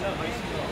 Nice.